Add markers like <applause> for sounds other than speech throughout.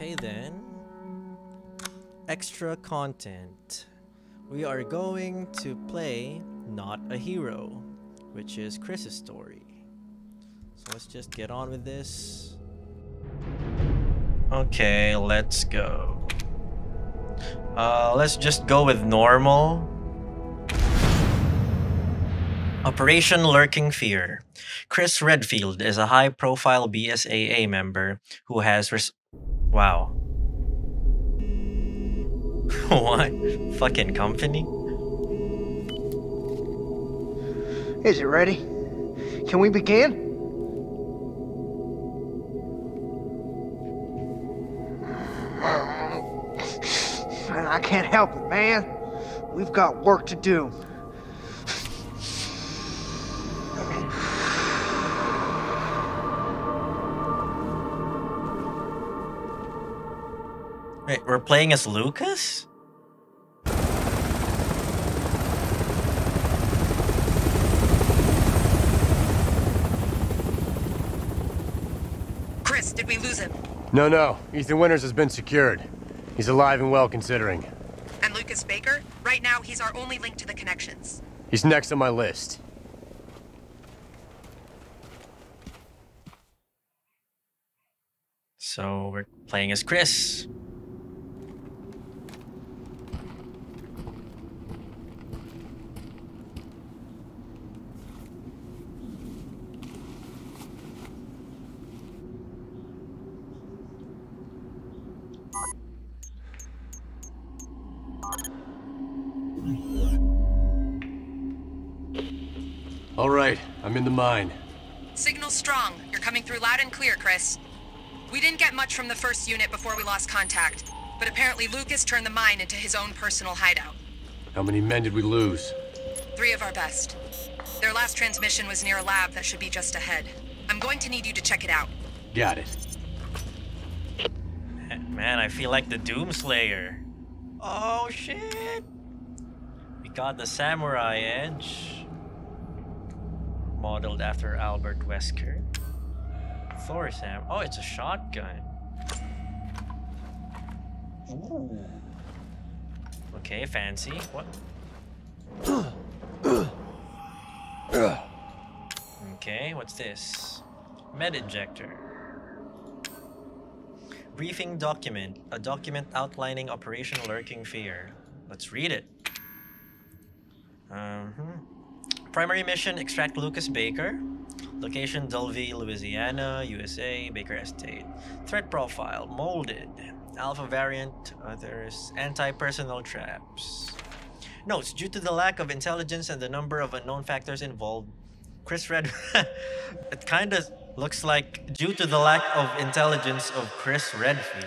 Okay then. Extra content. We are going to play Not a Hero, which is Chris's story. So let's just get on with this. Okay, let's go. Uh, let's just go with normal. Operation Lurking Fear. Chris Redfield is a high-profile BSAA member who has Wow. <laughs> what? Fucking company? Is it ready? Can we begin? <sighs> I can't help it, man. We've got work to do. Wait, we're playing as Lucas? Chris, did we lose him? No, no. Ethan Winters has been secured. He's alive and well considering. And Lucas Baker? Right now, he's our only link to the connections. He's next on my list. So we're playing as Chris. Mine. Signal strong. You're coming through loud and clear, Chris. We didn't get much from the first unit before we lost contact, but apparently Lucas turned the mine into his own personal hideout. How many men did we lose? Three of our best. Their last transmission was near a lab that should be just ahead. I'm going to need you to check it out. Got it. <laughs> Man, I feel like the Doomslayer. Oh shit! We got the Samurai Edge. Modeled after Albert Wesker. Thor Sam. Oh, it's a shotgun. Ooh. Okay, fancy. What? Okay, what's this? Med injector. Briefing document. A document outlining Operation Lurking Fear. Let's read it. Um, Primary mission extract Lucas Baker. Location Dulvey, Louisiana, USA, Baker Estate. Threat profile molded. Alpha variant, others, anti personnel traps. Notes due to the lack of intelligence and the number of unknown factors involved, Chris Red. <laughs> it kind of looks like due to the lack of intelligence of Chris Redfield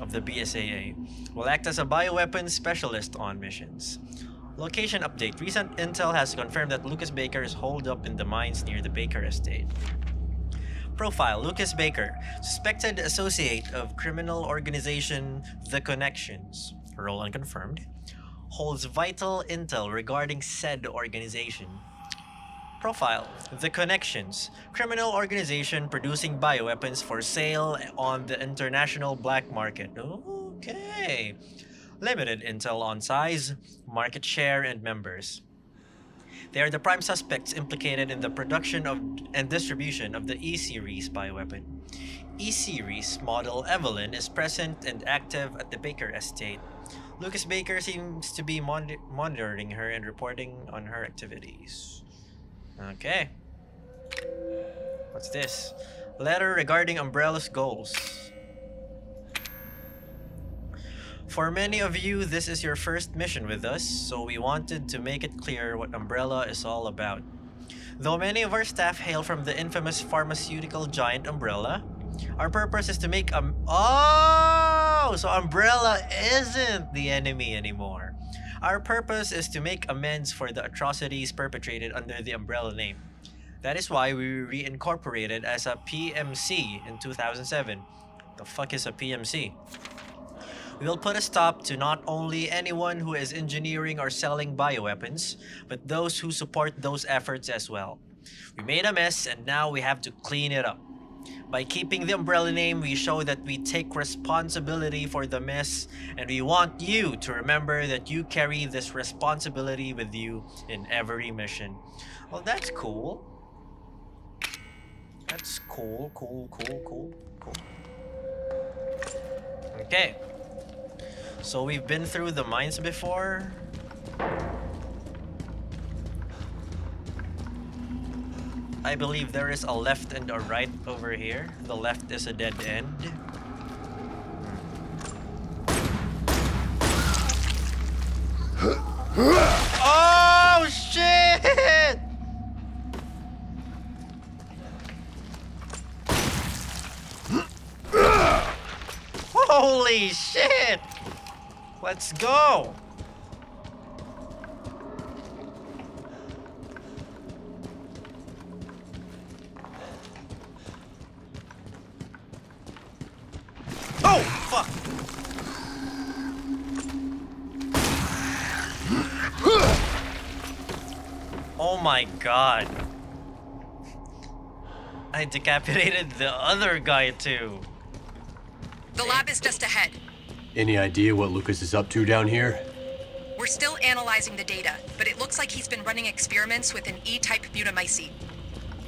of the BSAA, will act as a bioweapons specialist on missions. Location update. Recent intel has confirmed that Lucas Baker is holed up in the mines near the Baker estate. Profile Lucas Baker, suspected associate of criminal organization The Connections, role unconfirmed, holds vital intel regarding said organization. Profile The Connections, criminal organization producing bioweapons for sale on the international black market. Okay. Limited intel on size, market share, and members. They are the prime suspects implicated in the production of and distribution of the E-Series bioweapon. E-Series model Evelyn is present and active at the Baker estate. Lucas Baker seems to be mon- monitoring her and reporting on her activities. Okay. What's this? Letter regarding Umbrella's goals. For many of you, this is your first mission with us, so we wanted to make it clear what Umbrella is all about. Though many of our staff hail from the infamous pharmaceutical giant Umbrella, our purpose is to make um Oh, so Umbrella isn't the enemy anymore. Our purpose is to make amends for the atrocities perpetrated under the Umbrella name. That is why we reincorporated as a PMC in 2007. The fuck is a PMC? We will put a stop to not only anyone who is engineering or selling bioweapons, but those who support those efforts as well. We made a mess and now we have to clean it up. By keeping the Umbrella name, we show that we take responsibility for the mess, and we want you to remember that you carry this responsibility with you in every mission. Well, that's cool. That's cool, cool, cool, cool, cool. Okay. So we've been through the mines before. I believe there is a left and a right over here. The left is a dead end. Oh shit! Holy shit! Let's go! Oh, fuck! Oh my god. I decapitated the other guy too. The lab is just ahead. Any idea what Lucas is up to down here? We're still analyzing the data, but it looks like he's been running experiments with an E-type mutamycete.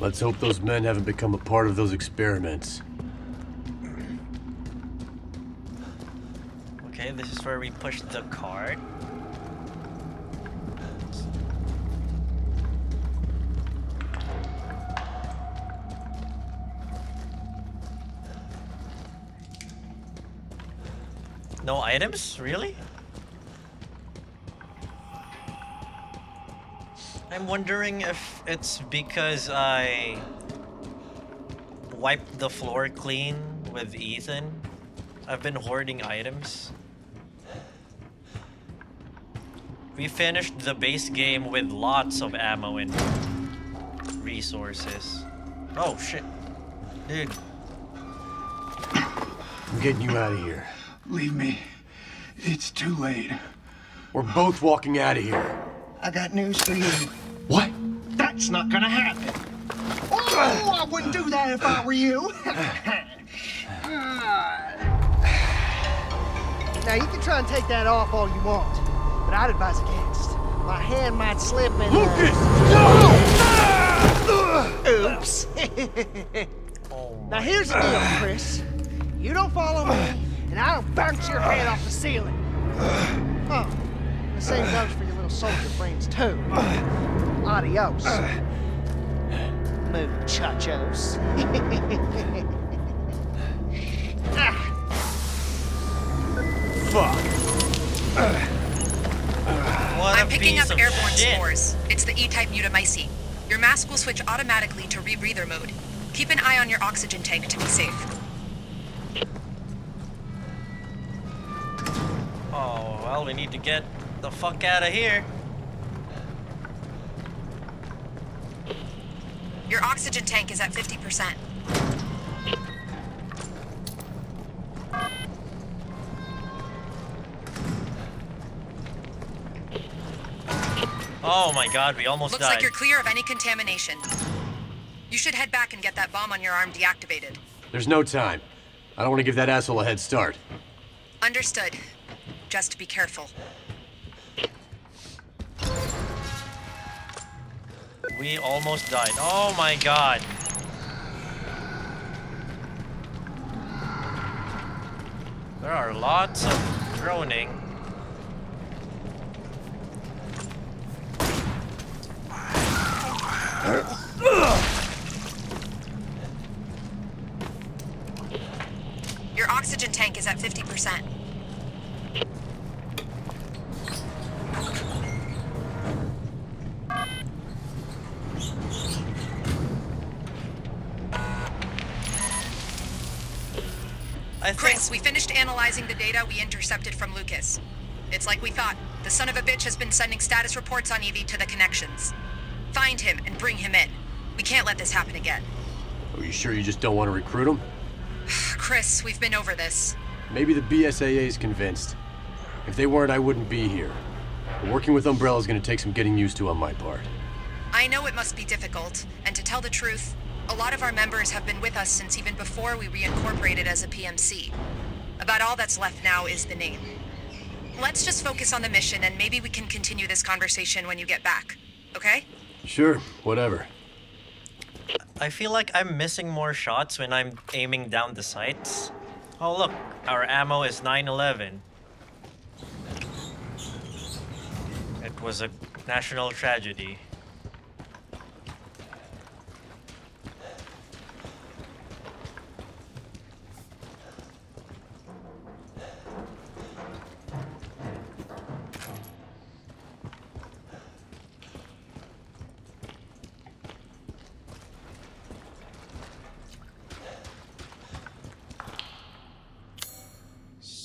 Let's hope those men haven't become a part of those experiments. Okay, this is where we push the cart. Items? Really? I'm wondering if it's because I wiped the floor clean with Ethan. I've been hoarding items. We finished the base game with lots of ammo and resources. Oh shit. Dude. I'm getting you out of here. Leave me. It's too late. We're both walking out of here. I got news for you. What? That's not gonna happen. Oh, I wouldn't do that if I were you. <sighs> now, you can try and take that off all you want, but I'd advise against. My hand might slip and... Uh, Lucas! No! <laughs> Oops. Oh <laughs> now, here's the deal, Chris. You don't follow me, and I don't bounce your head off the ceiling. Oh, the same goes for your little soldier friends, too. Adios. Muchachos. Fuck. What I'm a picking piece up of airborne shit. spores. It's the E-type mutamycete. Your mask will switch automatically to rebreather mode. Keep an eye on your oxygen tank to be safe. Oh, well, we need to get the fuck out of here. Your oxygen tank is at 50%. Oh my god, we almost Looks died. like you're clear of any contamination. You should head back and get that bomb on your arm deactivated. There's no time. I don't want to give that asshole a head start. Understood. Just be careful. We almost died. Oh my god. There are lots of droning. Your oxygen tank is at 50%. Data we intercepted from Lucas. It's like we thought. The son of a bitch has been sending status reports on Evie to the connections. Find him and bring him in. We can't let this happen again. Are you sure you just don't want to recruit him? <sighs> Chris, we've been over this. Maybe the BSAA is convinced. If they weren't, I wouldn't be here. But working with Umbrella is going to take some getting used to on my part. I know it must be difficult, and to tell the truth, A lot of our members have been with us since even before we reincorporated as a PMC. About all that's left now is the name. Let's just focus on the mission and maybe we can continue this conversation when you get back. Okay? Sure, whatever. I feel like I'm missing more shots when I'm aiming down the sights. Oh look, our ammo is 911. It was a national tragedy.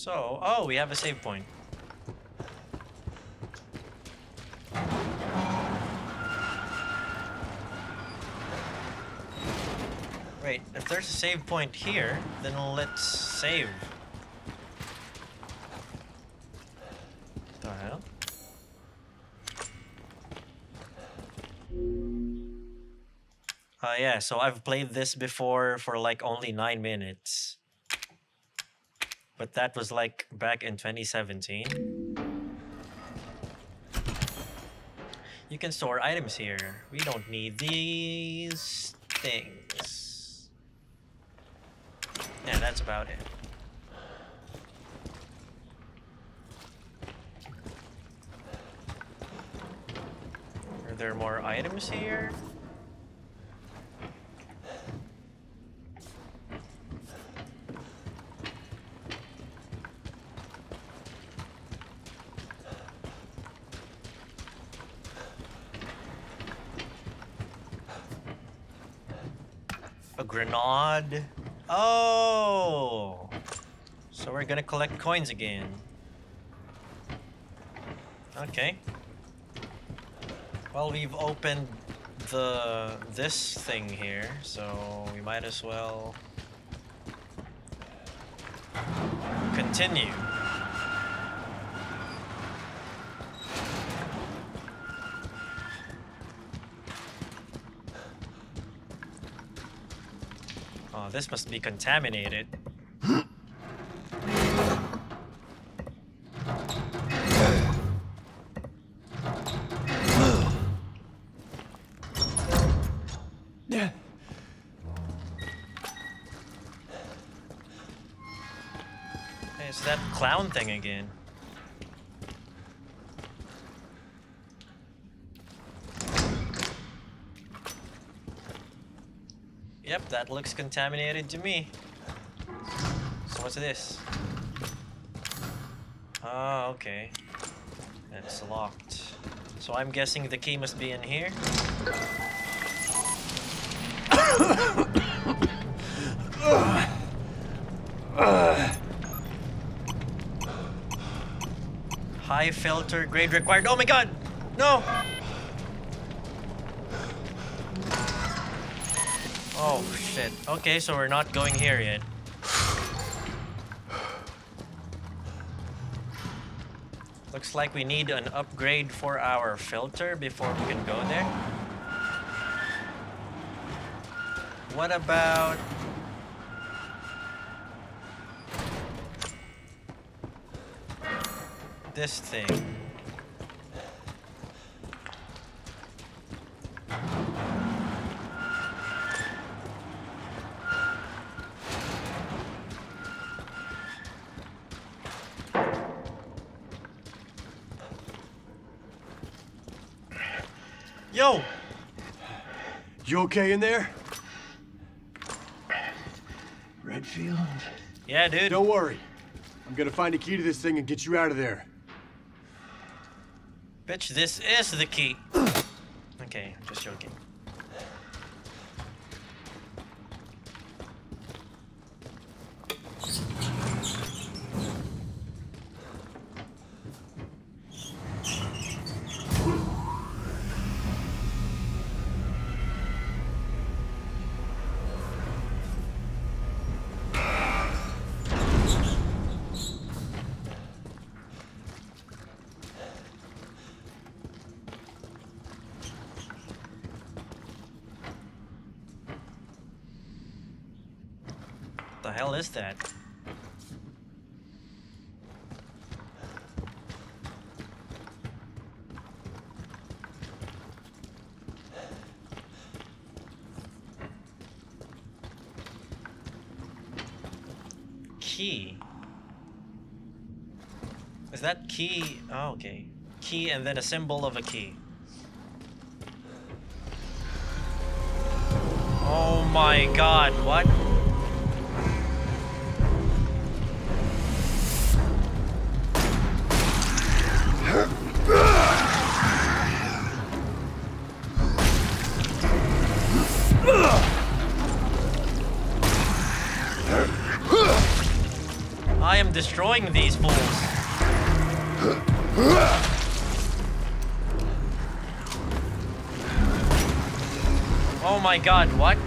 So, oh, we have a save point. Wait, if there's a save point here, then let's save. The hell? Uh, yeah, so I've played this before for like only 9 minutes. But that was like back in 2017. You can store items here. We don't need these things. Yeah, that's about it. Are there more items here? A. Oh! So we're gonna collect coins again. Okay. Well, we've opened the this thing here, so we might as well continue. Oh, this must be contaminated. It's that clown thing again. That looks contaminated to me. So what's this? Ah, okay. It's locked. So I'm guessing the key must be in here? High filter grade required. Oh my god! No! Oh shit. Okay, so we're not going here yet. Looks like we need an upgrade for our filter before we can go there. What about... This thing. Yo! You okay in there? Redfield? Yeah, dude. Don't worry. I'm gonna find a key to this thing and get you out of there. Bitch, this is the key. <clears throat> okay, I'm just joking. Hell is that? Key. Is that key? Oh, okay. Key and then a symbol of a key. Oh my god, what? My god, what?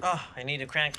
Oh, I need to crank.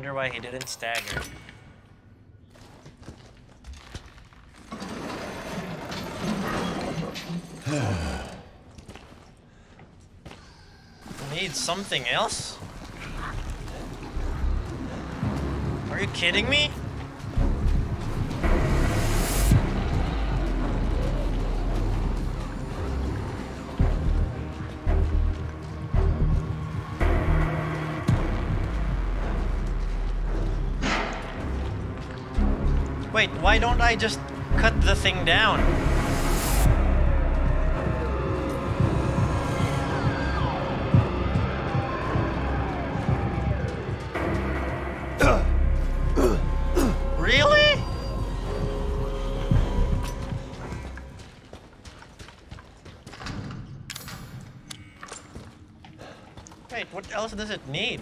Wonder why he didn't stagger. <sighs> Need something else? Are you kidding me? Why don't I just cut the thing down? Really? Wait, what else does it need?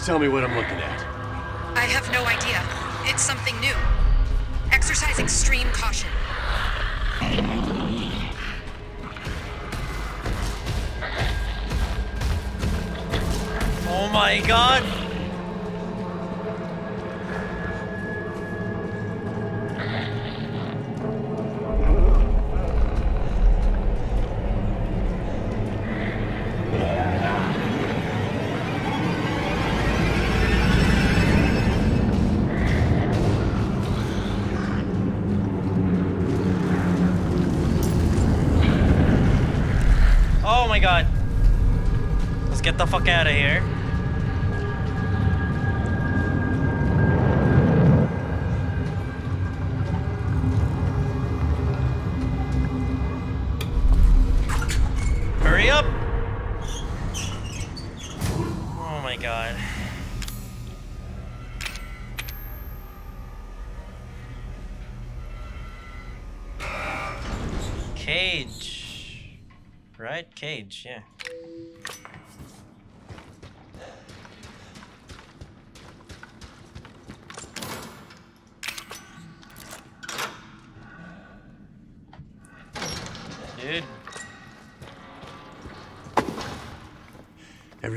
Please tell me what I'm looking at. Fuck out of here. Hurry up! Oh my god. Cage. Right? Cage, yeah.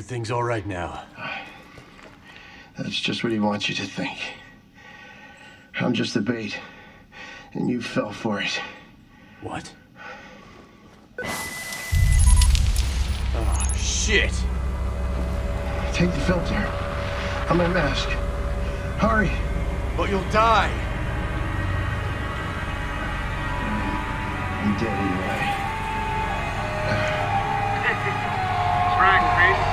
Everything's all right now. That's just what he wants you to think. I'm just the bait, and you fell for it. What? Oh, shit! Take the filter. I'm my mask. Hurry. But you'll die! I'm dead anyway. <laughs> Right, Chris.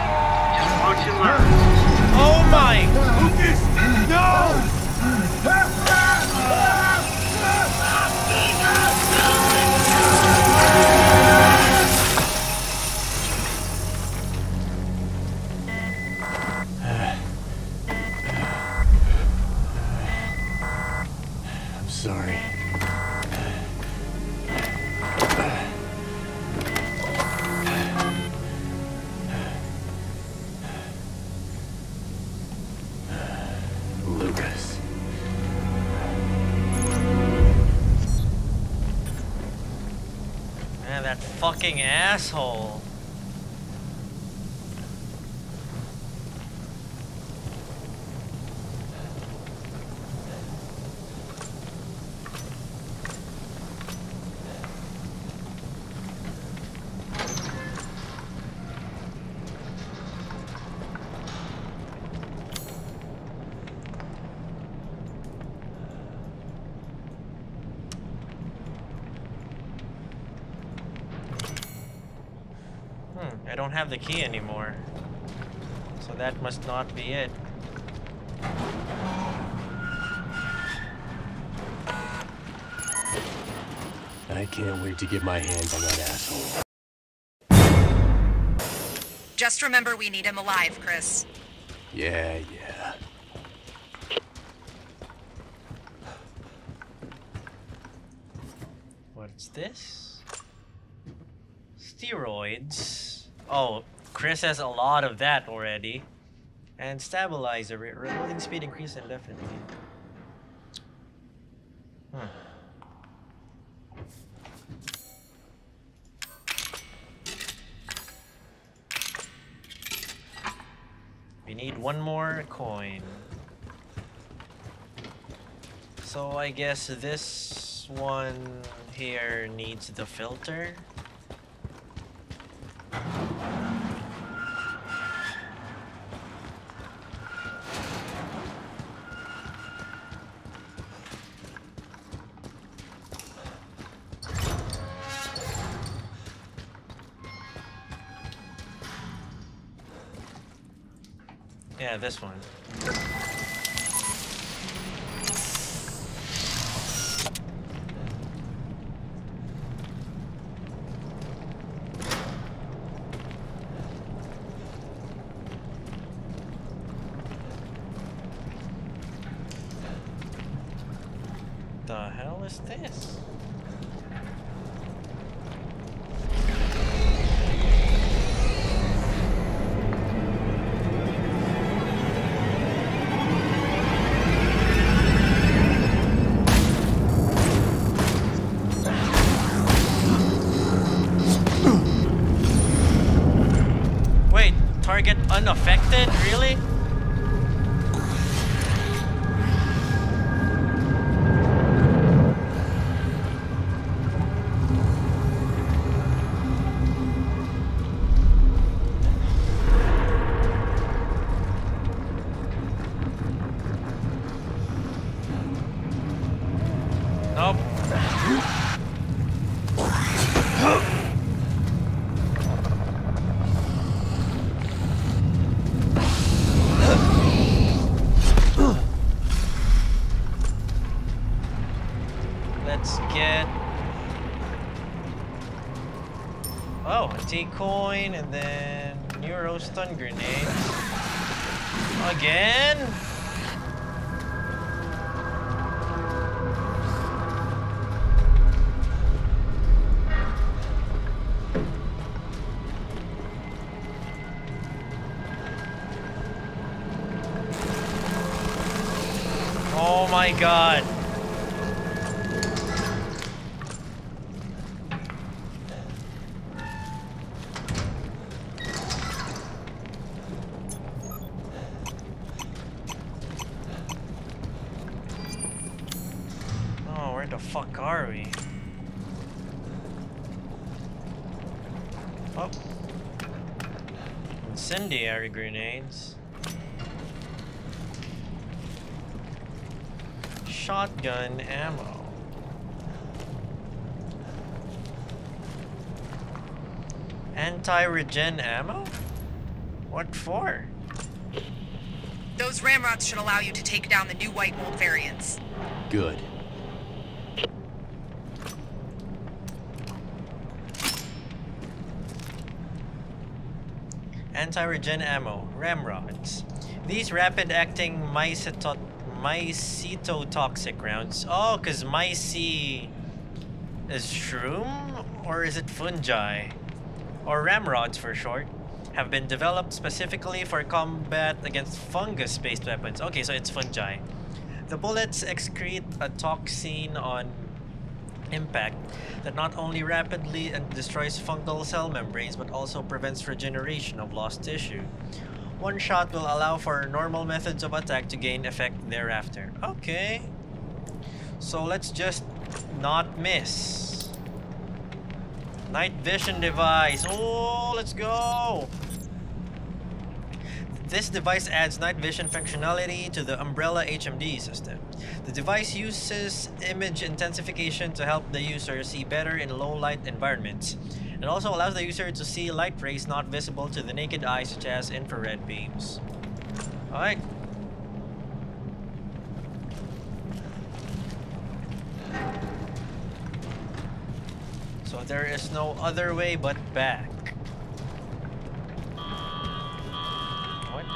Oh my! Lucas! No! Fucking asshole. Hmm, I don't have the key anymore. So that must not be it. I can't wait to get my hands on that asshole. Just remember we need him alive, Chris. Yeah, yeah. What's this? Steroids. Oh, Chris has a lot of that already. And stabilizer. Re- Reloading speed increase indefinitely. Hmm. We need one more coin. So I guess this one here needs the filter. This one. My god. Oh, where the fuck are we? Oh. Incendiary grenades. Shotgun ammo. Anti-regen ammo? What for? Those ramrods should allow you to take down the new white mold variants. Good. Anti-regen ammo, ramrods. These rapid-acting myceto mycetotoxic rounds. Oh, because myce is shroom? Or is it fungi? Or ramrods for short. Have been developed specifically for combat against fungus-based weapons. Okay, so it's fungi. The bullets excrete a toxin on impact that not only rapidly destroys fungal cell membranes but also prevents regeneration of lost tissue. One shot will allow for normal methods of attack to gain effect thereafter. Okay. So let's just not miss. Night vision device. Oh, let's go. This device adds night vision functionality to the Umbrella HMD system. The device uses image intensification to help the user see better in low light environments. It also allows the user to see light rays not visible to the naked eye, such as infrared beams. Alright. So there is no other way but back. What?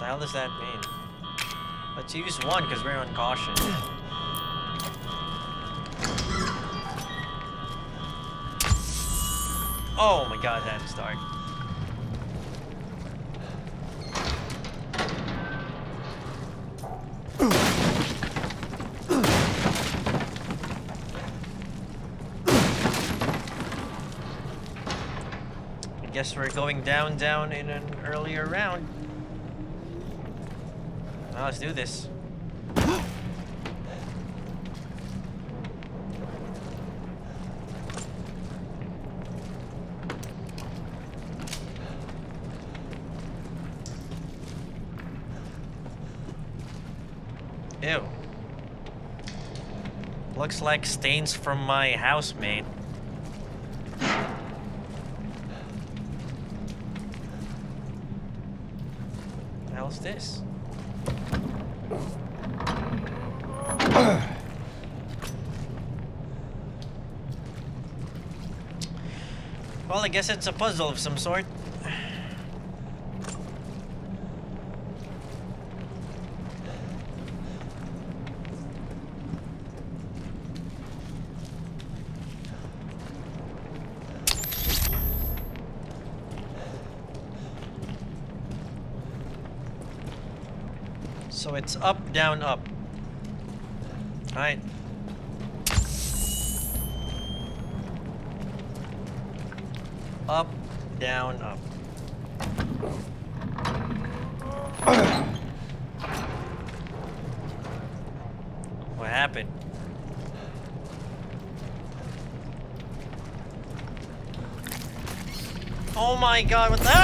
The hell does that mean? Let's use one because we're on caution. Oh my god, that's dark. I guess we're going down, down in an earlier round. Now let's do this. Ew. Looks like stains from my housemate. The hell's this? Well, I guess it's a puzzle of some sort. So it's up, down, up. Alright. Up, down, up. What happened? Oh my god, what the-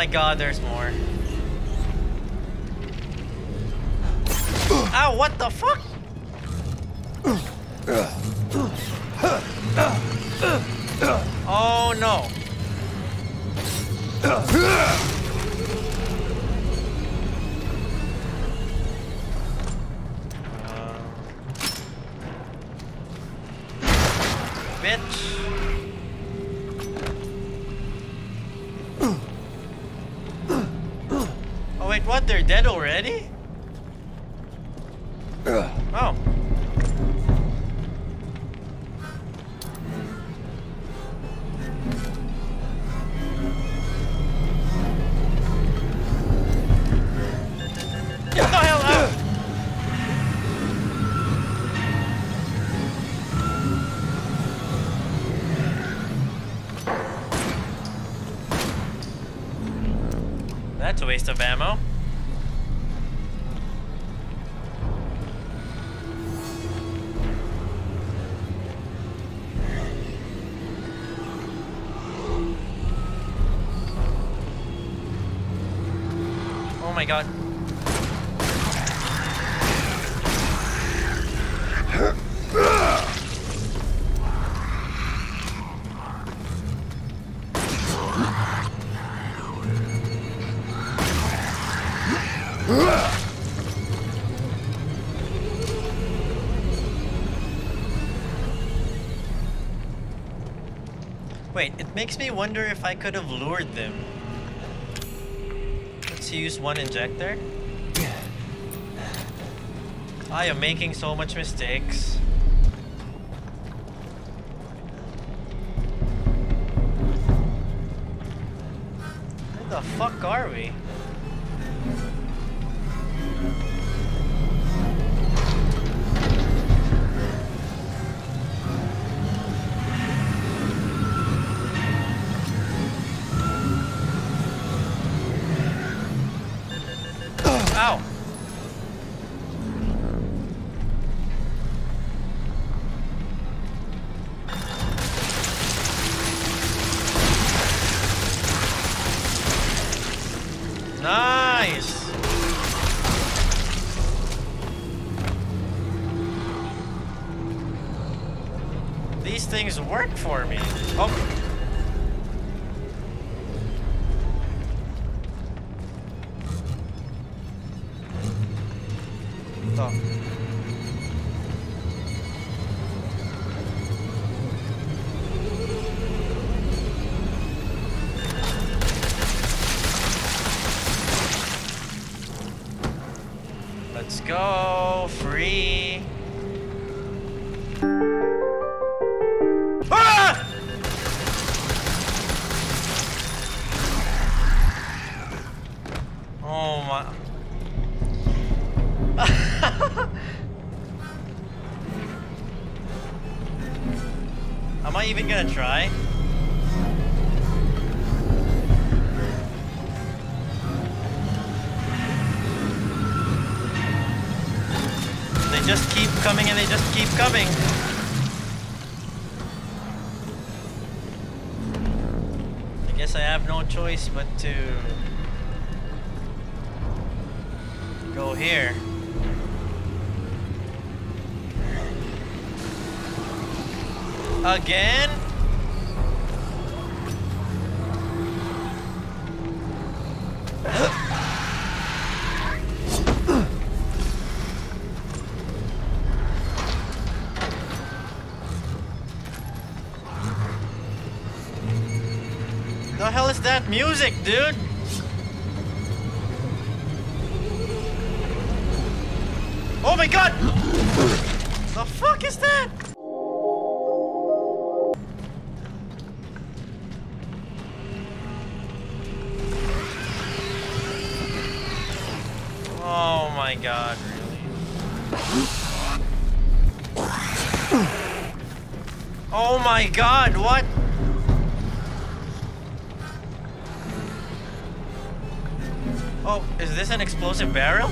my god, there's. Waste of ammo. Wait, it makes me wonder if I could have lured them. Let's use one injector. Ah, I am making so much mistakes. Where the fuck are we? Keep coming and they just keep coming. I guess I have no choice but to go here. Again? <laughs> music, dude? Oh my god! The fuck is that? Oh my god, really? Oh my god, what? Explosive barrel?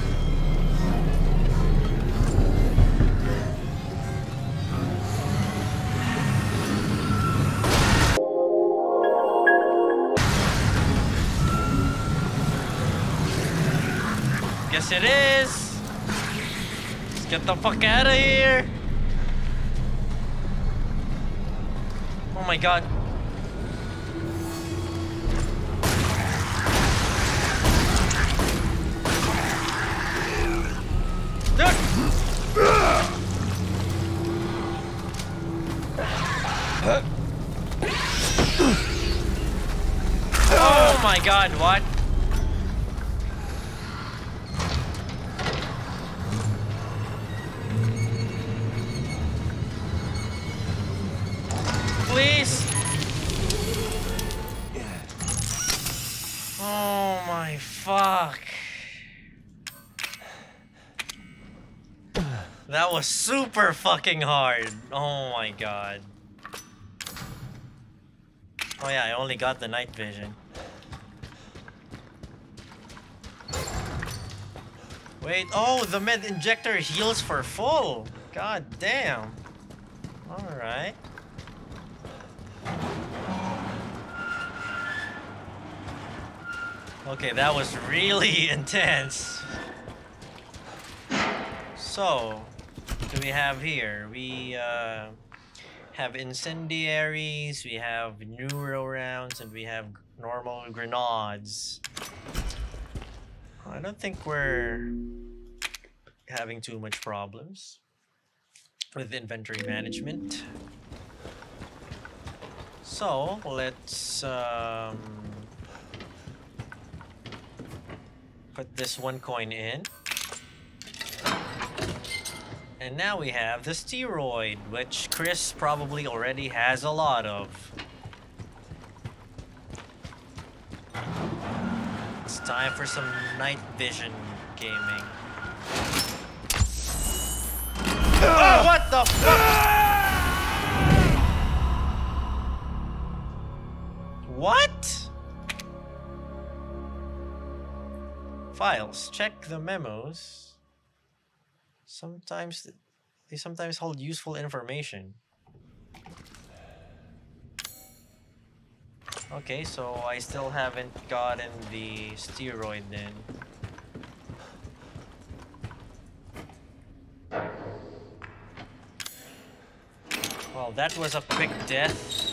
Guess it is. Let's get the fuck out of here. Oh my god. God, what? Please? Oh my fuck. That was super fucking hard. Oh my god. Oh yeah, I only got the night vision. Wait, oh, the med injector heals for full. God damn. Alright. Okay, that was really <laughs> intense. So, do we have here? We uh, have incendiaries, we have neuro rounds, and we have normal grenades. I don't think we're having too much problems with inventory management. So, let's um, put this one coin in. And now we have the steroid, which Chris probably already has a lot of. Time for some night vision gaming. Oh, what the fuck? What? Files. Check the memos. Sometimes they sometimes hold useful information. Okay, so I still haven't gotten the steroid then. Well, that was a quick death.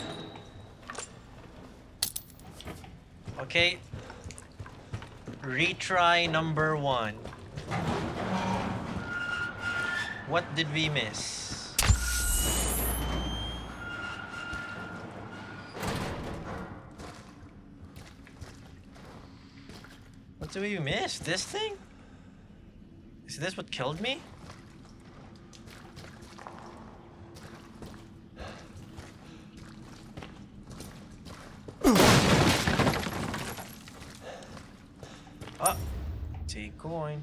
Okay. Retry number one. What did we miss? Did we miss? This thing? Is this what killed me? Ah, take coin.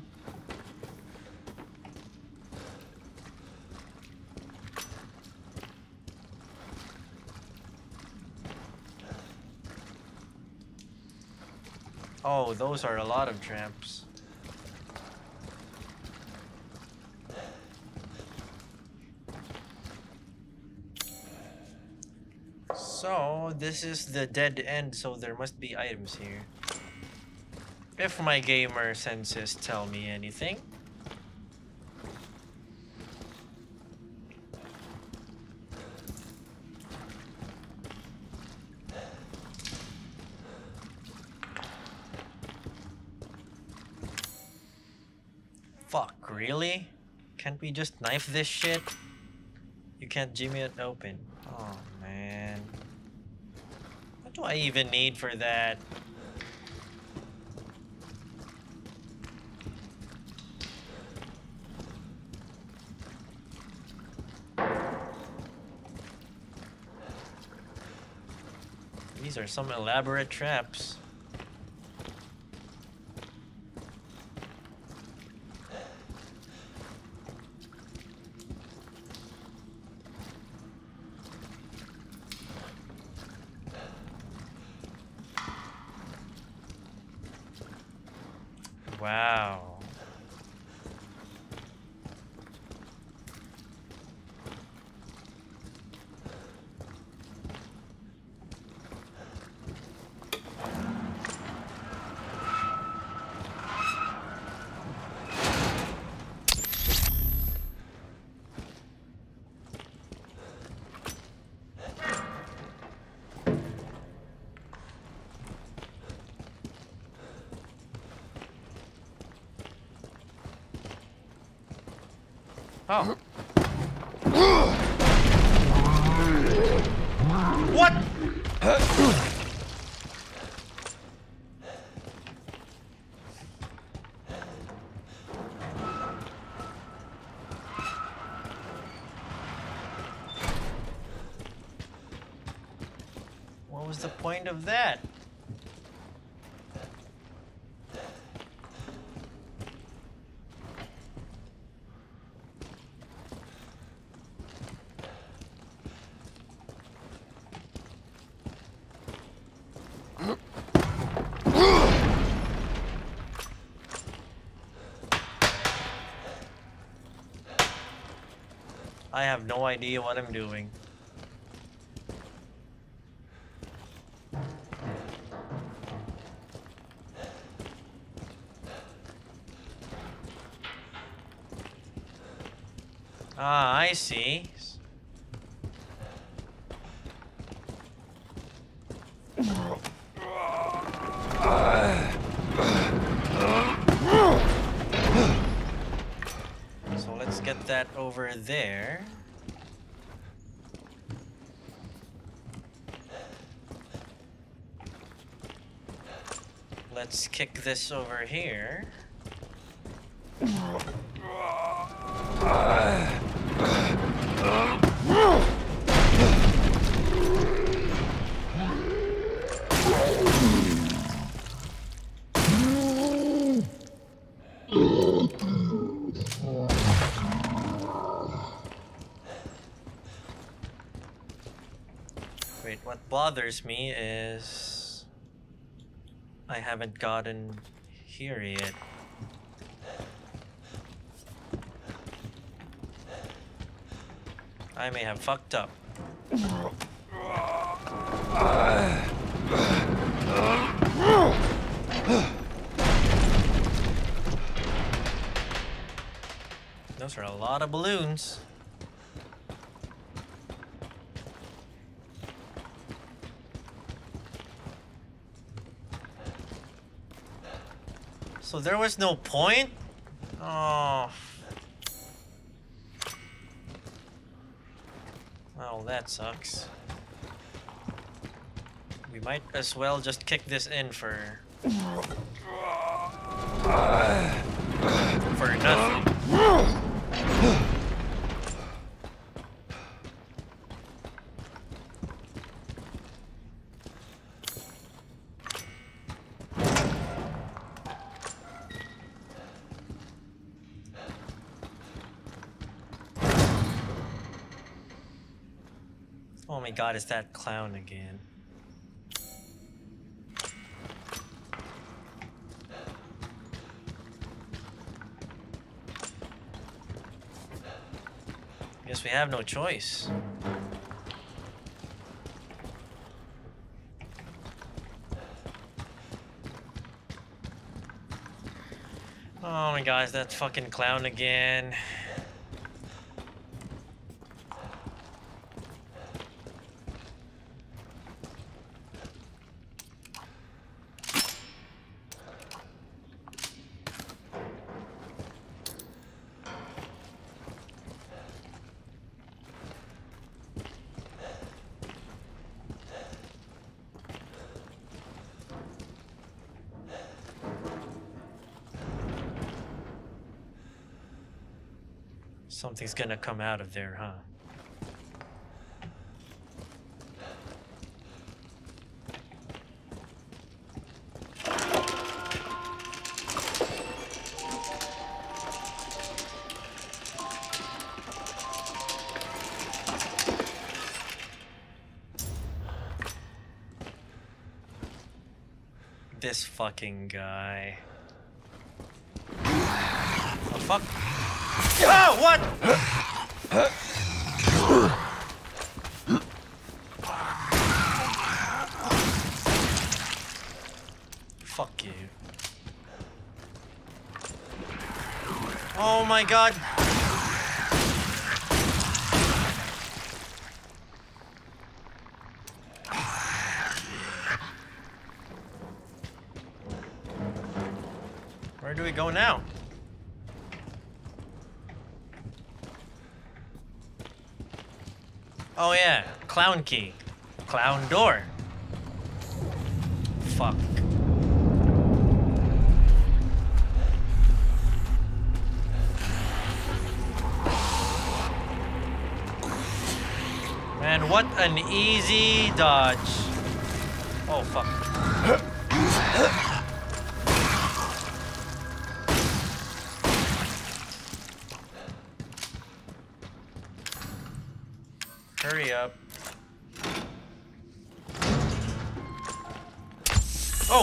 Those are a lot of tramps. So, this is the dead end, so there must be items here. If my gamer senses tell me anything. we just knife this shit? You can't jimmy it open. Oh, man. What do I even need for that? These are some elaborate traps. Of that? I have no idea what I'm doing. Ah, I see. So let's get that over there. Let's kick this over here. Wait, what bothers me is I haven't gotten here yet. I may have fucked up. Those are a lot of balloons. So there was no point? Oh. Well, that sucks. We might as well just kick this in for... for nothing. God, it's that clown again. Guess we have no choice. Oh my god, it's that fucking clown again. Something's gonna come out of there, huh? This fucking guy. Oh fuck. Oh, what? Fuck you. Oh my god. Where do we go now? Oh yeah, clown key. Clown door. Fuck. Man, what an easy dodge. Oh fuck.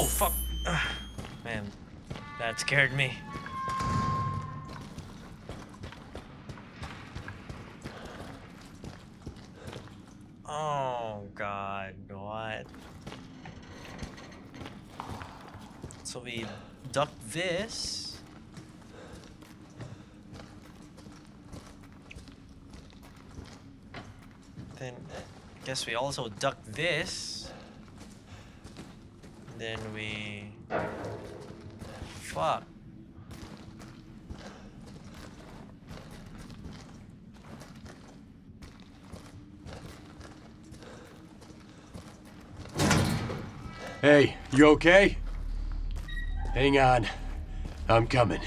Oh, fuck. Man, that scared me. Oh, God, what? So we duck this. Then, I guess we also duck this. Then we... Fuck. Hey, you okay? Hang on. I'm coming.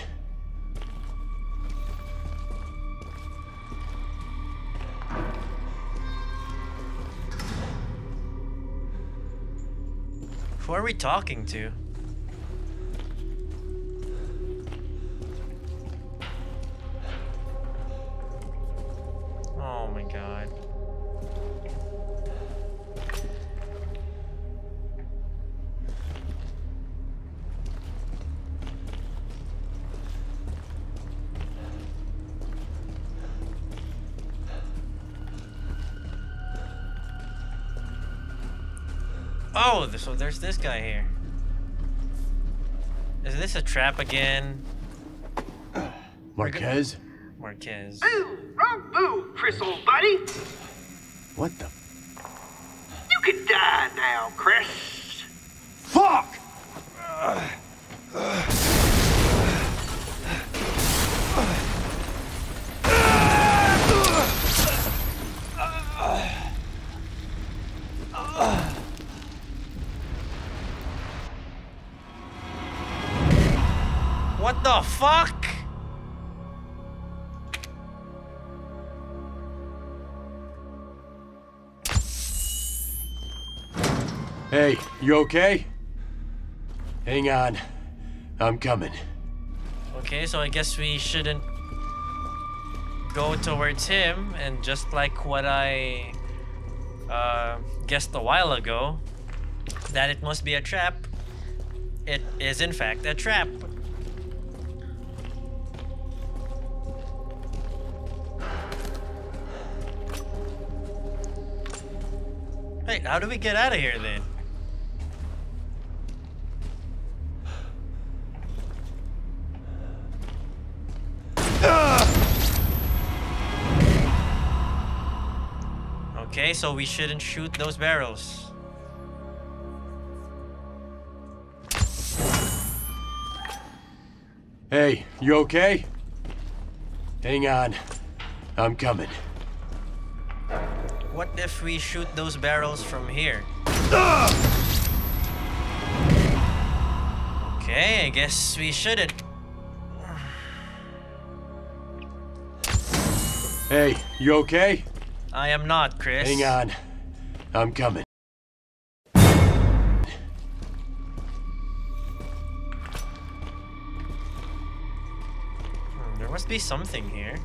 Who are we talking to? There's this guy here. Is this a trap again? Marquez? Marquez. Boo! Wrong boo, Chris, old buddy. What the You could die now, Chris. Hey, you okay? Hang on. I'm coming. Okay, so I guess we shouldn't go towards him, and just like what I uh, guessed a while ago, that it must be a trap. It is in fact a trap. Wait, how do we get out of here then? Okay, so we shouldn't shoot those barrels. Hey, you okay? Hang on. I'm coming. What if we shoot those barrels from here? Okay, I guess we shouldn't. Hey, you okay? I am not, Chris. Hang on. I'm coming. Hmm, there must be something here.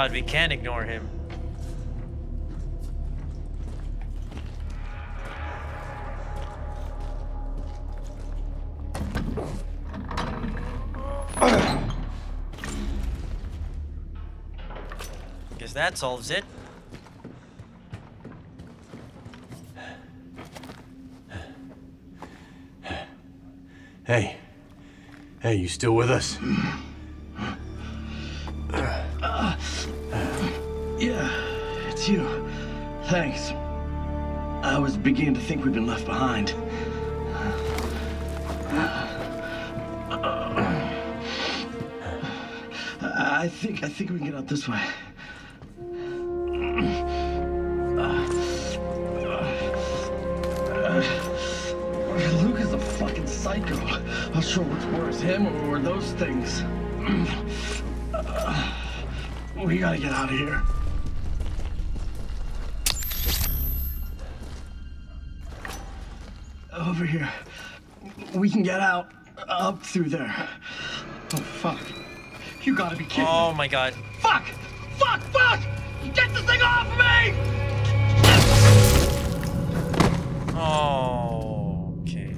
God, we can't ignore him. Guess that solves it. Hey. Hey, you still with us? Beginning to think we've been left behind. I think I think we can get out this way. Luke is a fucking psycho. I'm not sure what's worse, him or those things. We gotta get out of here. Here. We can get out. Up through there. Oh, fuck. You gotta be kidding. Oh my god. Fuck! Fuck! Fuck! Get this thing off of me! Oh, okay.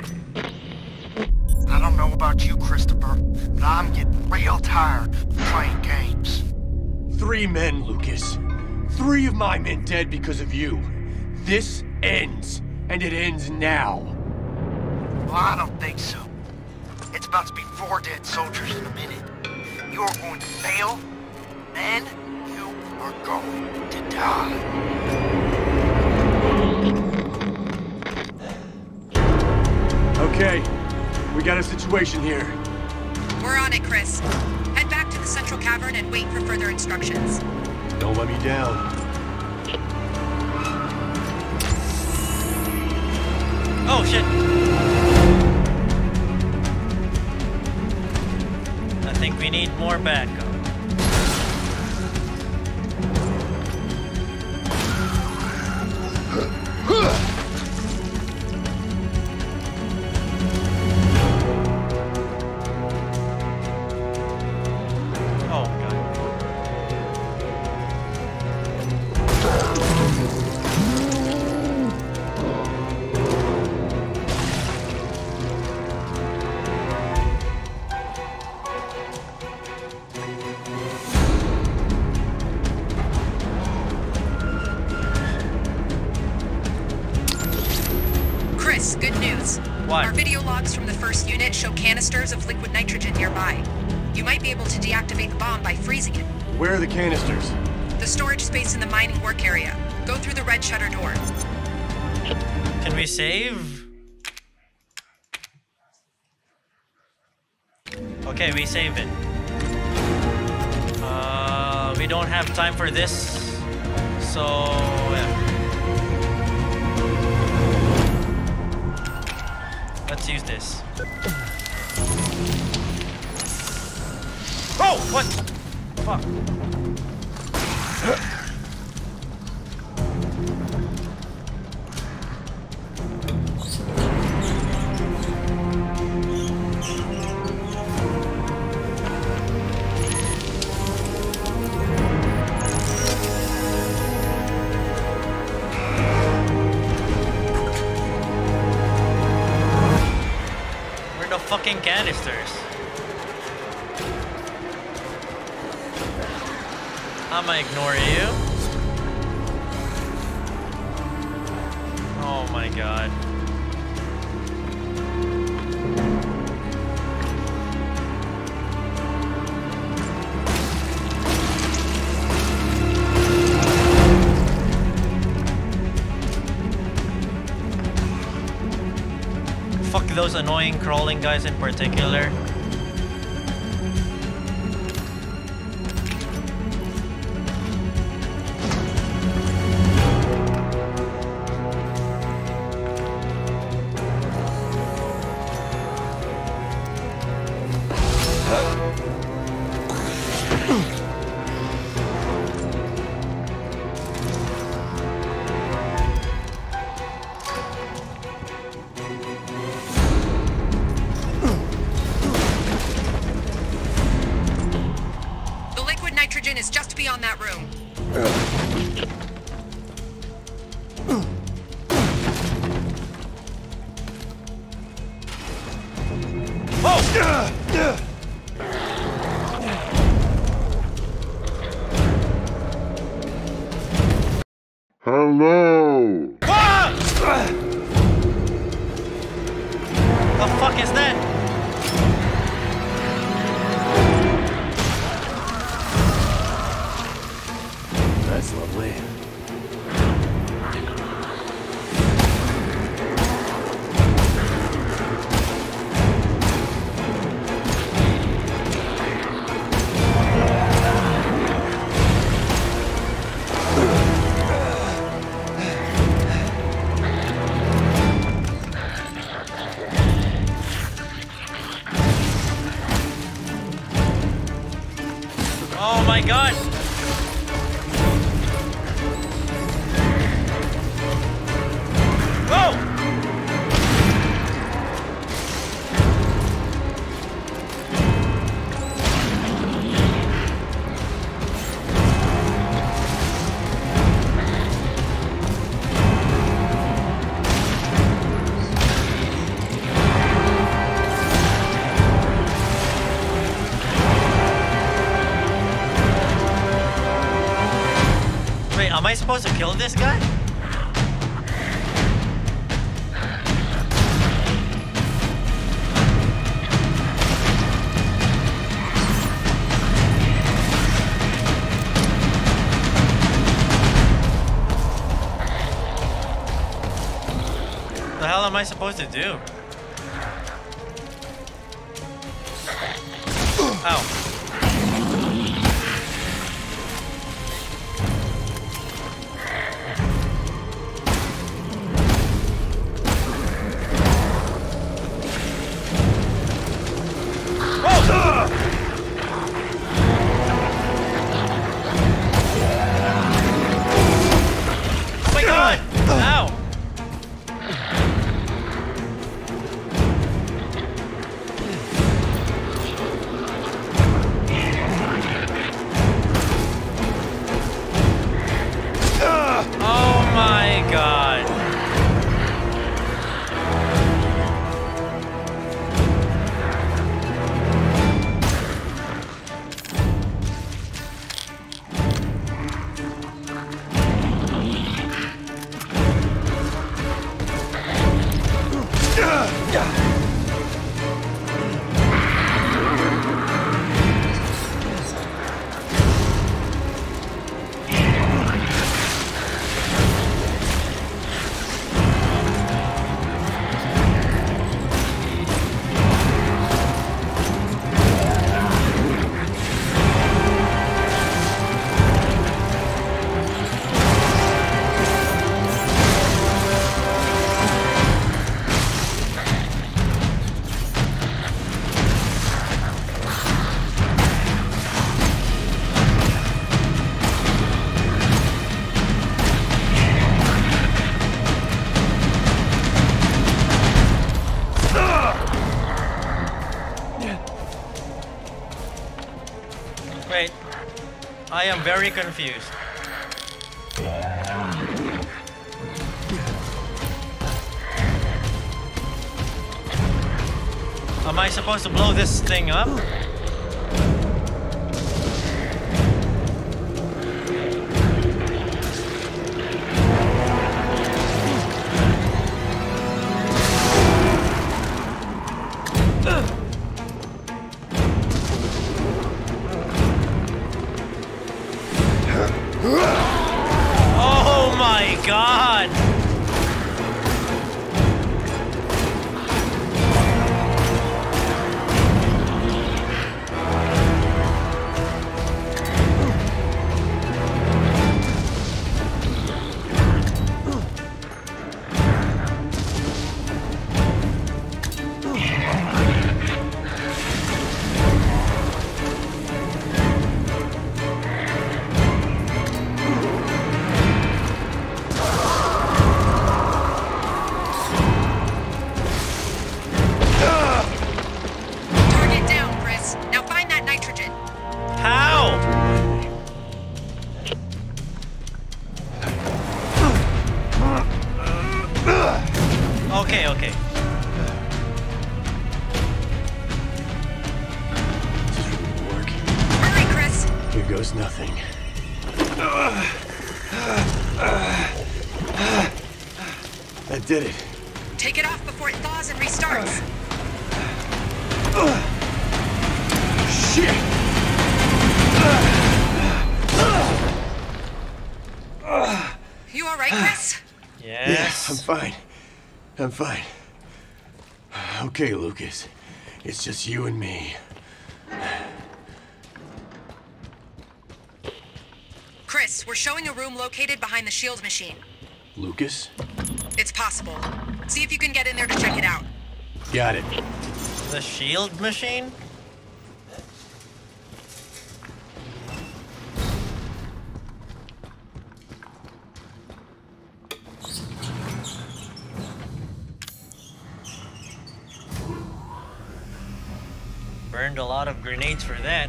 I don't know about you, Christopher, but I'm getting real tired of playing games. Three men, Lucas. Three of my men dead because of you. This ends, and it ends now. Well, I don't think so. It's about to be four dead soldiers in a minute. You're going to fail, then you are going to die. Okay, we got a situation here. We're on it, Chris. Head back to the central cavern and wait for further instructions. Don't let me down. Oh shit. We need more backup. Save? Fucking canisters? I'ma ignore you. Oh my god. Annoying crawling guys in particular. Am I supposed to kill this guy? What The hell am I supposed to do? Very confused. Am I supposed to blow this thing up? I'm fine. Okay, Lucas. It's just you and me. Chris, we're showing a room located behind the shield machine. Lucas? It's possible. See if you can get in there to check it out. Got it. The shield machine? Grenades for that.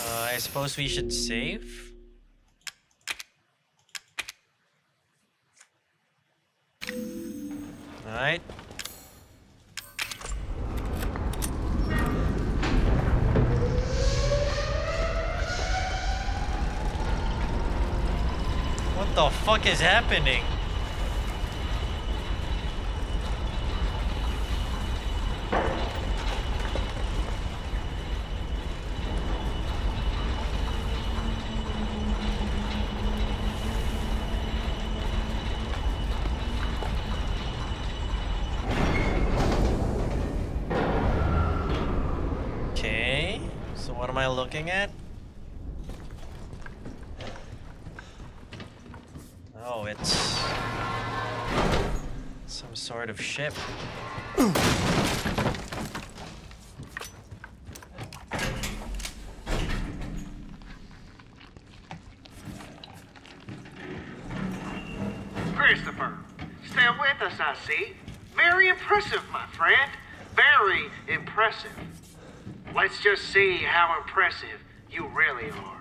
Uh, I suppose we should save? Alright. What the fuck is happening? Okay, so what am I looking at? Oh, it's some sort of ship. Christopher, still with us, I see. Very impressive, my friend. Very impressive. Let's just see how impressive you really are.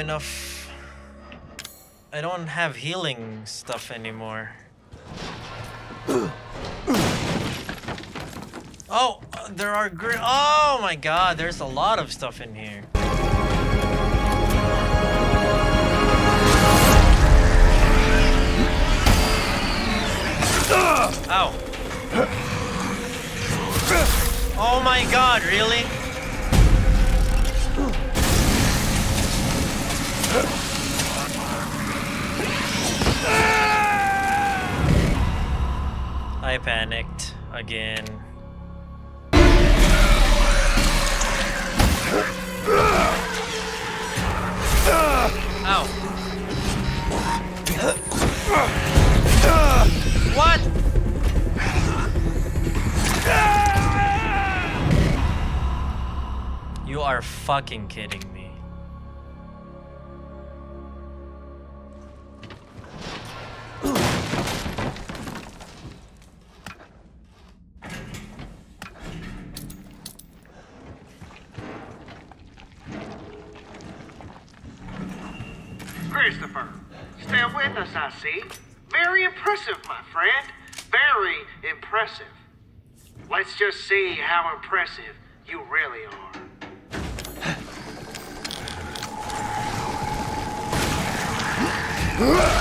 Enough. I don't have healing stuff anymore. <clears throat> Oh, there are gr- Oh my god, there's a lot of stuff in here. Ow. Oh my god, really? I panicked again. Ow. What? You are fucking kidding me. See how impressive you really are. <gasps> <gasps> <gasps> Ow.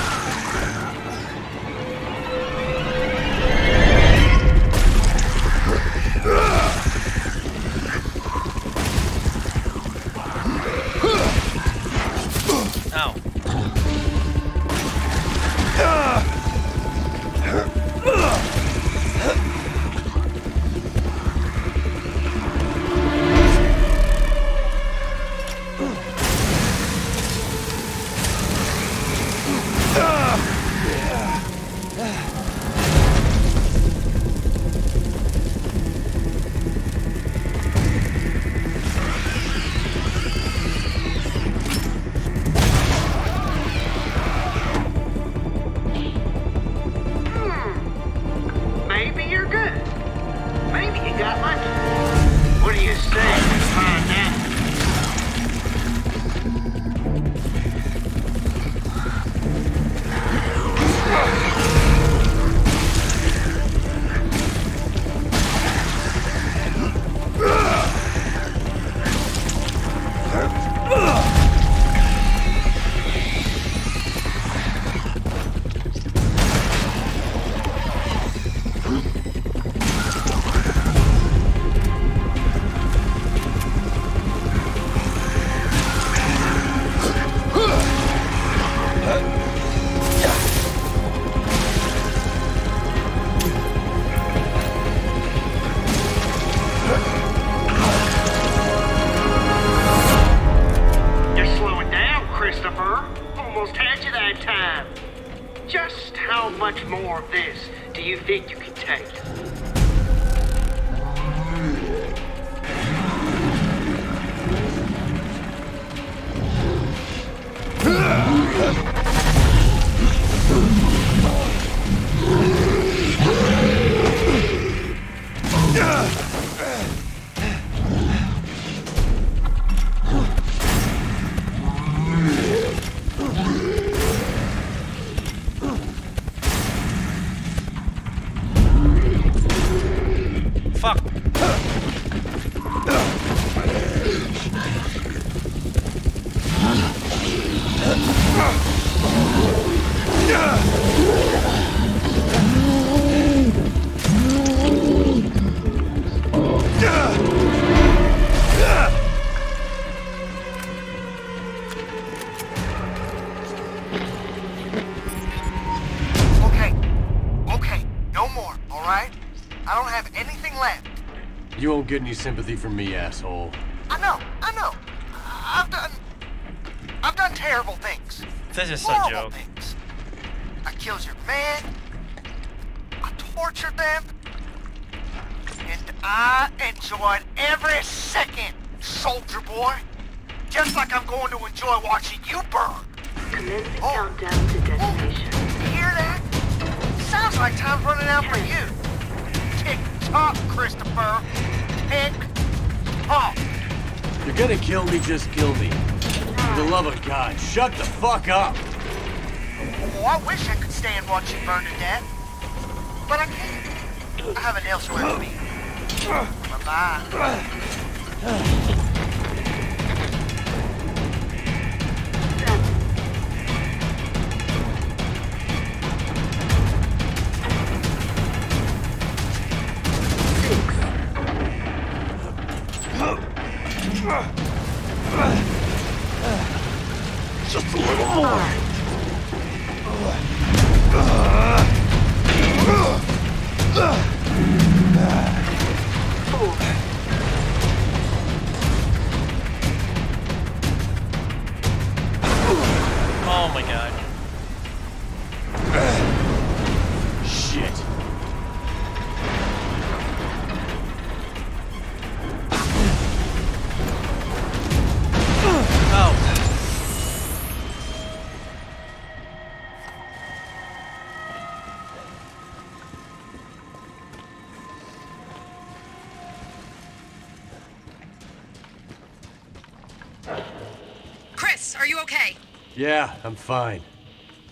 Just how much more of this do you think you can take? Fuck. Any sympathy from me, asshole. I know, I know. I've done... I've done terrible things. This is a Horrible kill me, just kill me. For the love of God, shut the fuck up! Oh, I wish I could stay and watch you burn to death. But I can't. I have an elsewhere to be. Bye-bye. You okay? Yeah, I'm fine.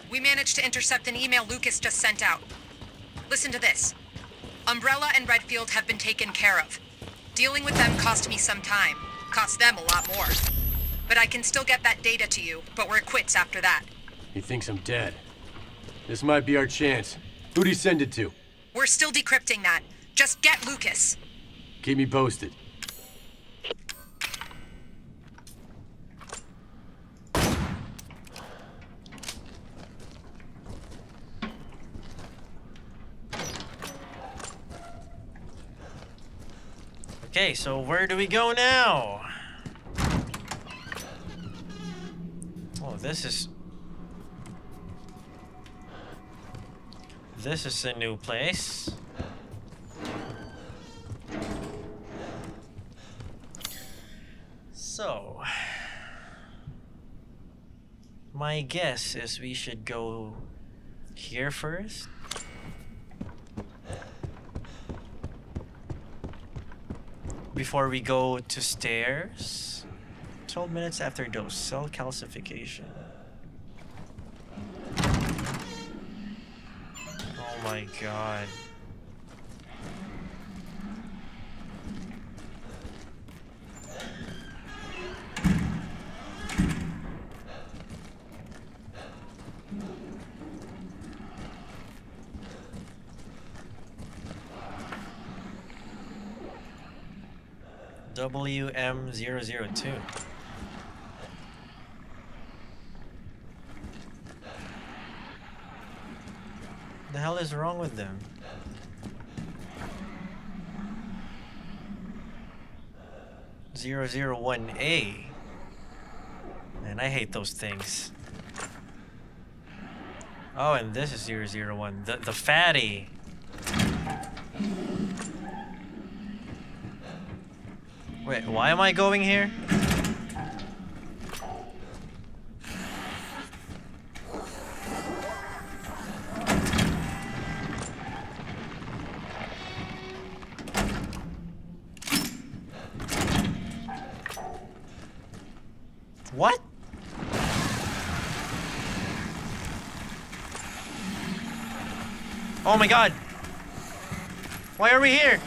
We managed to intercept an email Lucas just sent out. Listen to this. Umbrella and Redfield have been taken care of. Dealing with them cost me some time. Cost them a lot more. But I can still get that data to you, but we're quits after that. He thinks I'm dead. This might be our chance. Who'd he send it to? We're still decrypting that. Just get Lucas. Keep me posted. Okay, so where do we go now? Oh, this is... This is a new place. So... My guess is we should go here first. Before we go to stairs. 12 minutes after dose, cell calcification. Oh my god. WM002. The hell is wrong with them? Zero zero one A. Man, I hate those things. Oh, and this is zero zero one. The the fatty. Wait, why am I going here? What? Oh my god. Why are we here?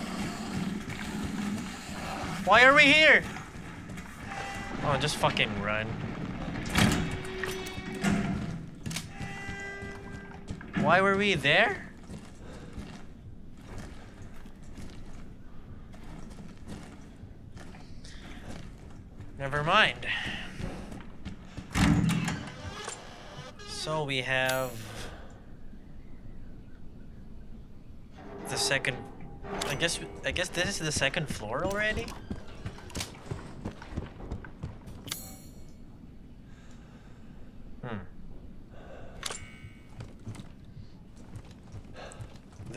Why are we here? Oh, just fucking run. Why were we there? Never mind. So we have the second I guess I guess this is the second floor already. Hmm.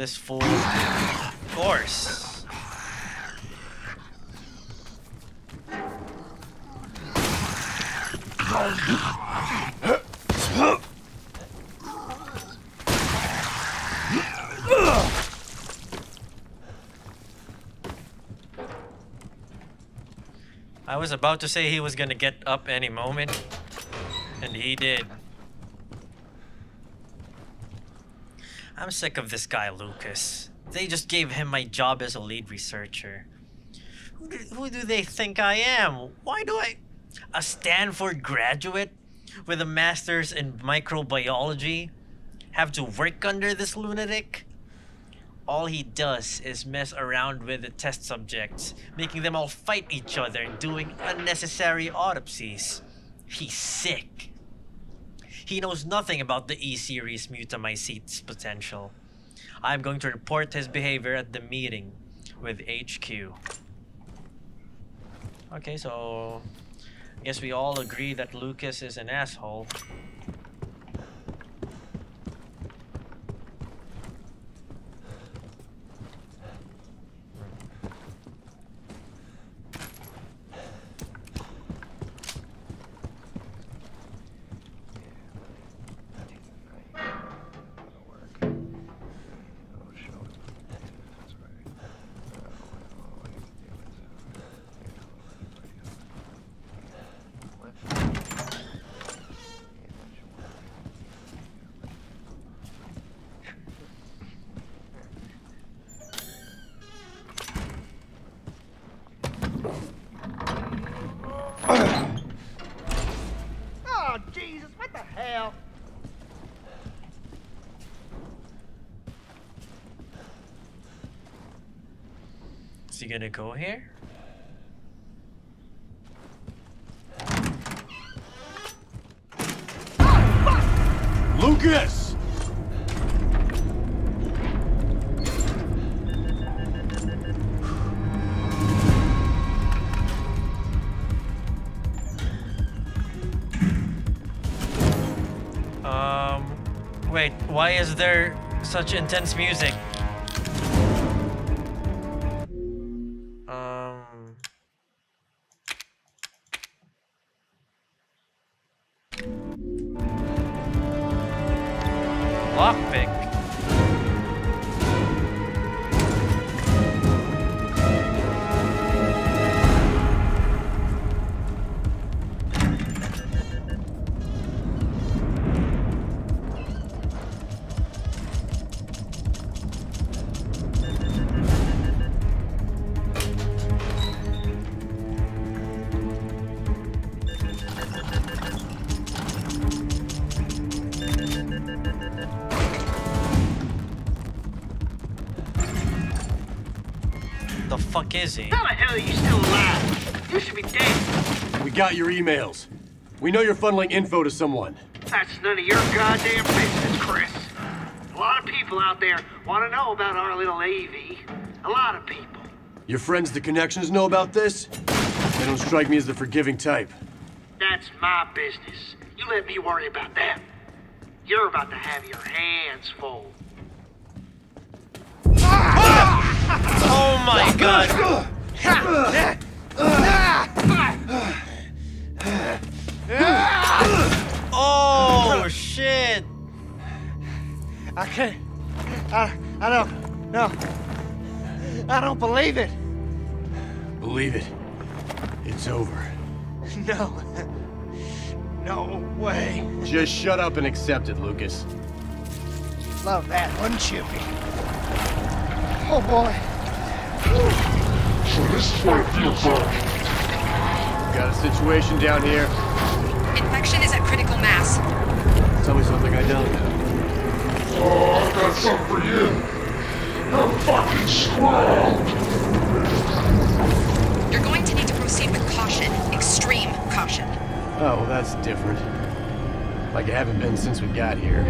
This. Of course. I was about to say he was gonna get up any moment, and he did. I'm sick of this guy, Lucas. They just gave him my job as a lead researcher. Who do, who do they think I am? Why do I... A Stanford graduate with a master's in microbiology have to work under this lunatic? all he does is mess around with the test subjects, making them all fight each other and doing unnecessary autopsies. He's sick. He knows nothing about the E-series mutamycete's potential. I'm going to report his behavior at the meeting with HQ. Okay, so I guess we all agree that Lucas is an asshole. Gonna go here? Lucas! Um, wait, why is there such intense music? The is he? How the hell are you still alive? You should be dead. We got your emails. We know you're funneling info to someone. That's none of your goddamn business, Chris. A lot of people out there want to know about our little AV. A lot of people. Your friends, the connections, know about this? They don't strike me as the forgiving type. That's my business. You let me worry about that. You're about to have your hands full. Oh my god! Oh shit! I can't. I, I don't. No. I don't believe it. Believe it. It's over. <laughs> No. No way. Just shut up and accept it, Lucas. Love that, wouldn't you? Oh boy. So this is what it feels like. Got a situation down here. Infection is at critical mass. Tell me something I don't know. Oh, I've got something for you. You're fucking screwed. You're going to need to proceed with caution. Extreme caution. Oh, well, that's different. Like I haven't been since we got here.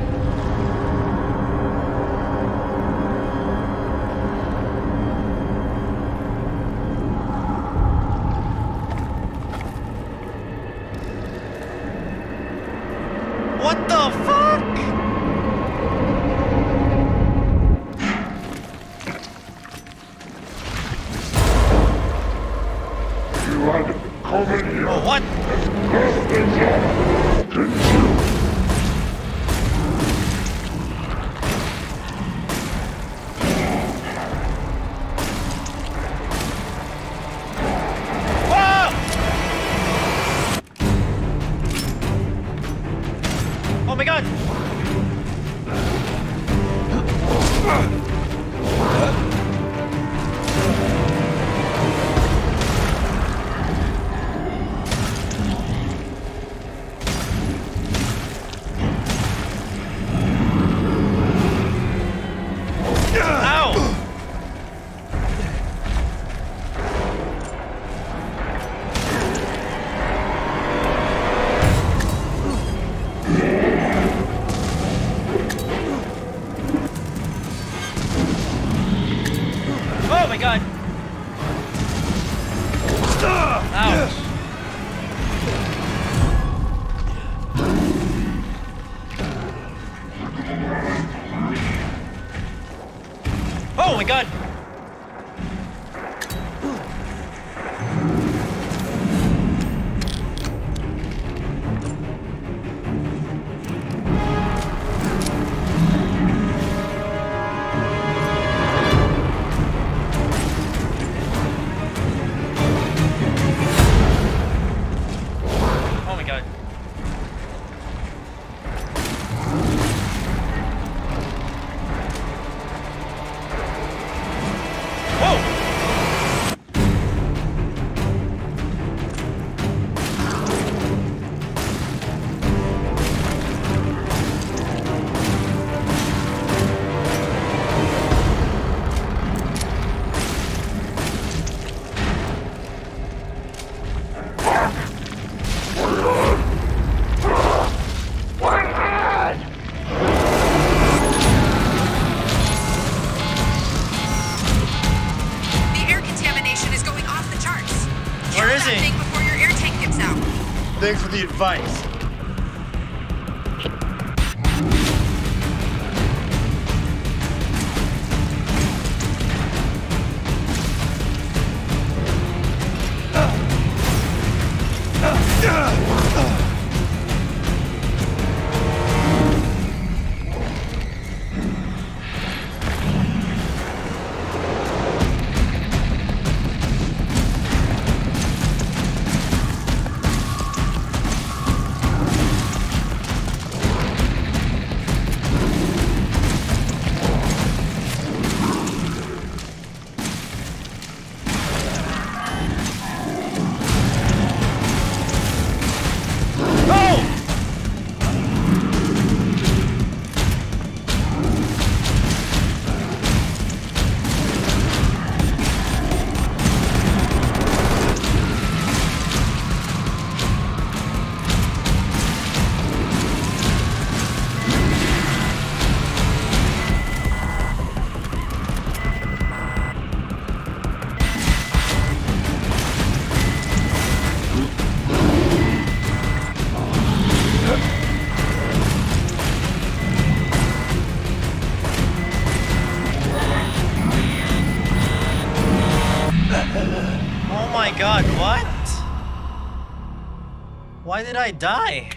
Did I die?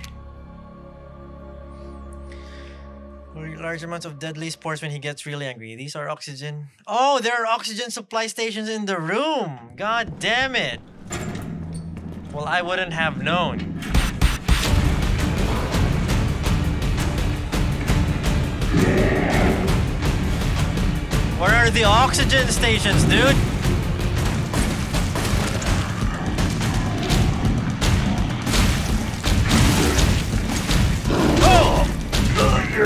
Large amounts of deadly spores when he gets really angry. These are oxygen. Oh, there are oxygen supply stations in the room. God damn it. Well, I wouldn't have known. Where are the oxygen stations, dude? What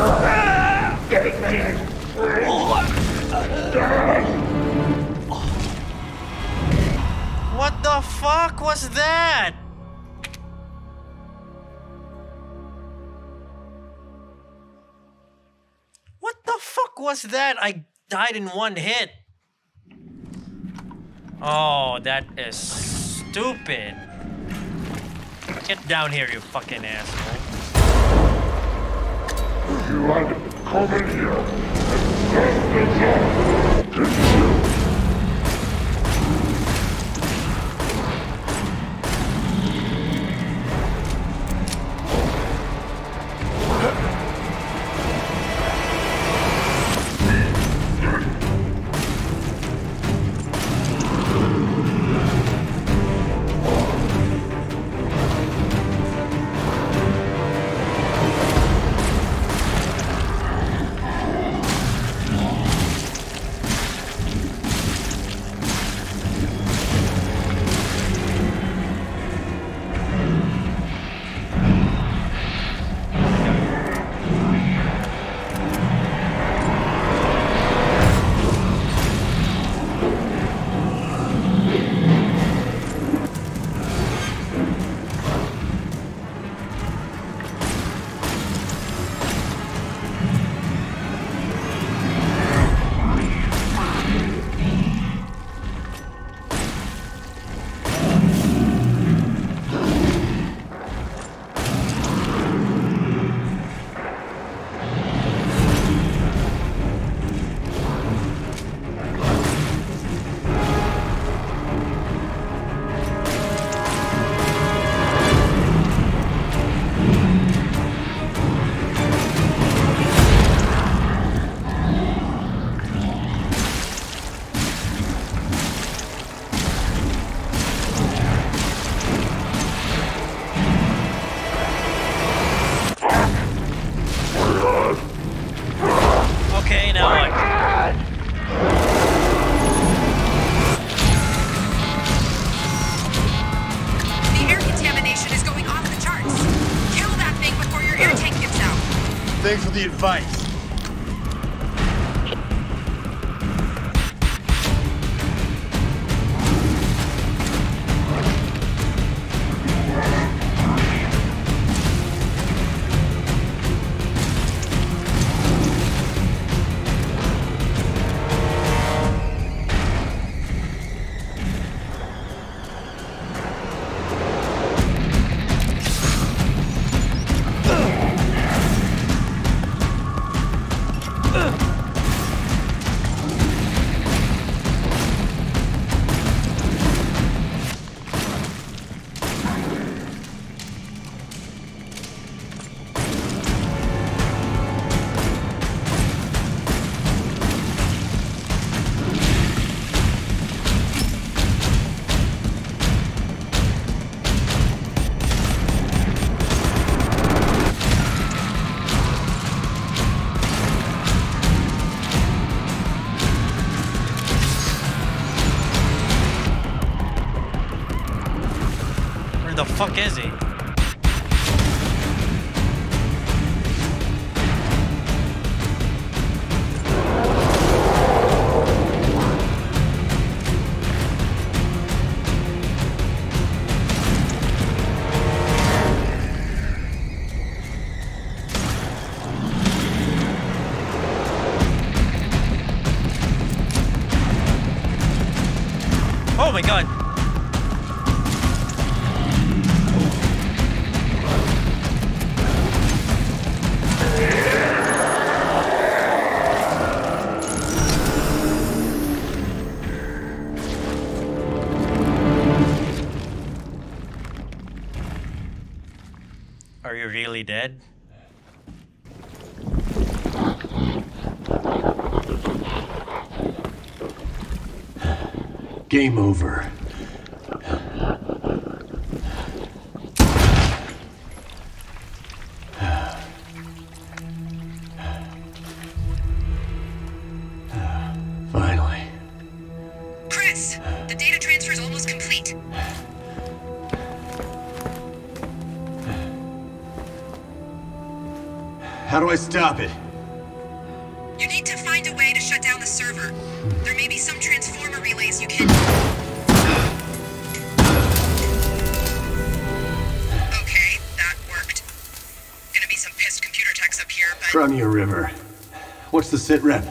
the fuck was that? What the fuck was that? I died in one hit. Oh, that is stupid. Get down here, you fucking asshole. You had come in here and stand this up, fuck is he? Really dead? Game over. How do I stop it? You need to find a way to shut down the server. There may be some transformer relays you can. Okay, that worked. Gonna be some pissed computer techs up here, but Crimea River. What's the sit rep?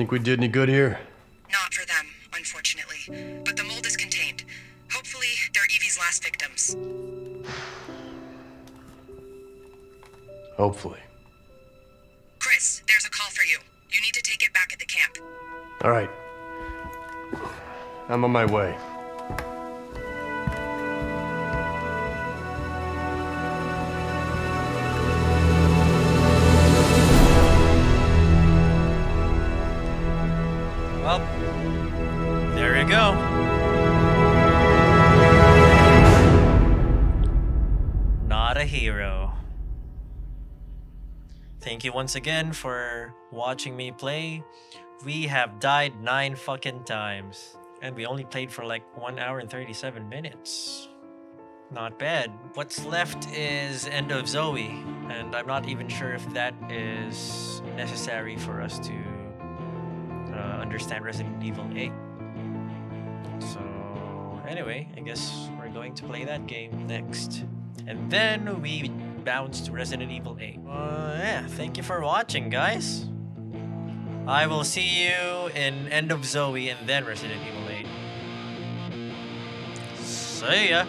Think we did any good here? Not for them, unfortunately. But the mold is contained. Hopefully, they're Evie's last victims. Hopefully. Chris, there's a call for you. You need to take it back at the camp. All right. I'm on my way. You once again for watching me play. We have died nine fucking times. And we only played for like 1 hour and 37 minutes. Not bad. What's left is End of Zoe, and I'm not even sure if that is necessary for us to uh, understand Resident Evil 8. So, anyway, I guess we're going to play that game next. And then we bounce to Resident Evil 8. Uh, yeah, thank you for watching, guys. I will see you in End of Zoe and then Resident Evil 8. See ya!